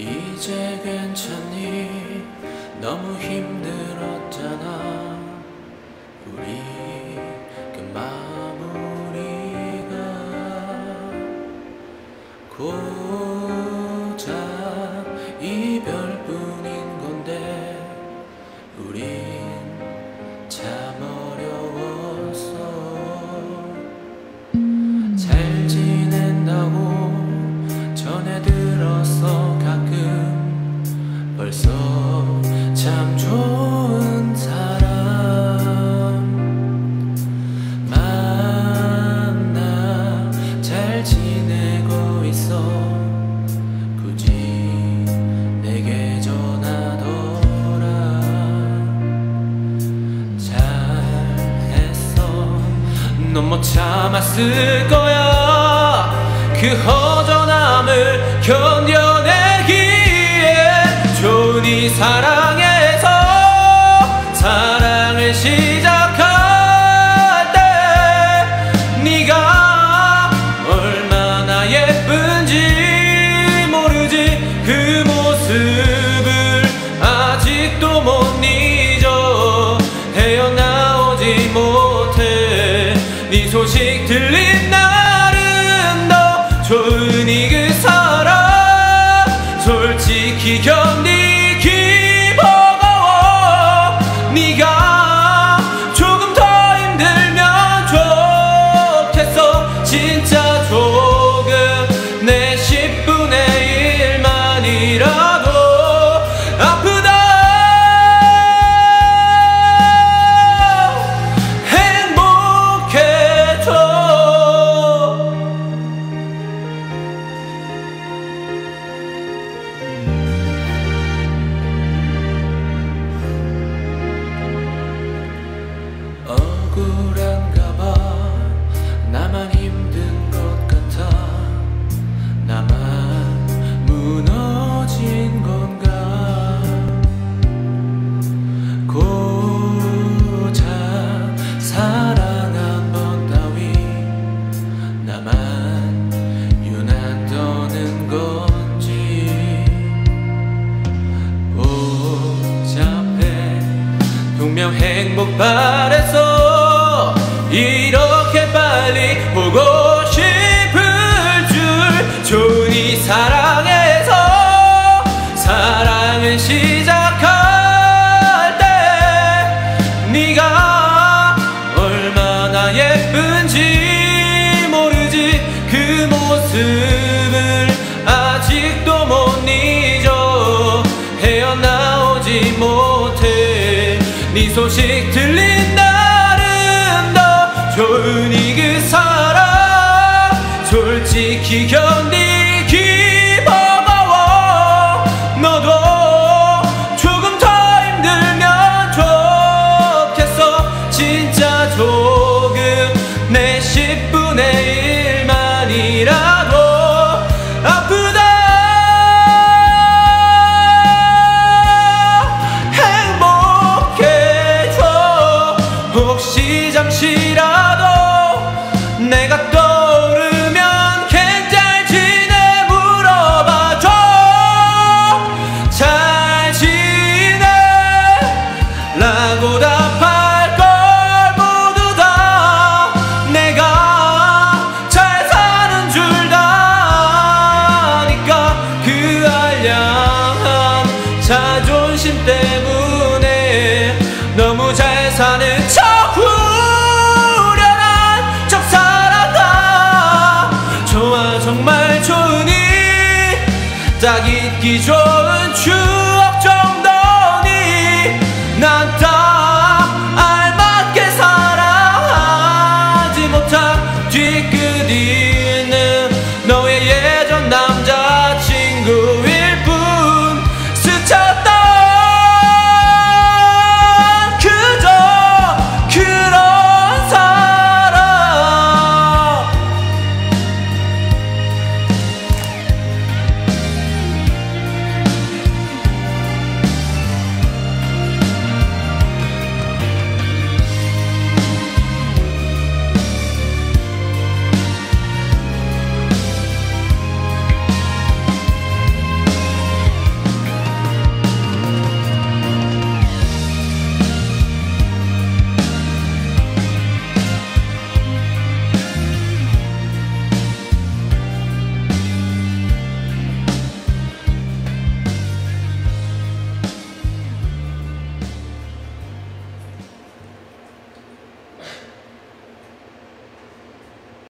이제 괜찮니? 너무 힘들었잖아. 우리 그 마무리가 고 넌 못 참았을 거야. 그 허전함을 견뎌내기에 좋은 이 사랑 네 소식 들린 날은 더 좋은 이그 사람. 솔직히 견디기 버거워. 네가 조금 더 힘들면 좋겠어. 진짜 바랬어 이렇게 빨리 보고 싶을 줄이 사랑에서 사랑을 시작할 때 네가 얼마나 예쁜지 모르지 그 모습을 아직도 못 잊어 헤어나오지 못해 네 소식 들린 날은 더 좋은 이 그 사람 솔직히 견디기 버거워. 너도 조금 더 힘들면 좋겠어. 진짜 조금 내 10분의 1 딱 잊기 좋은 추억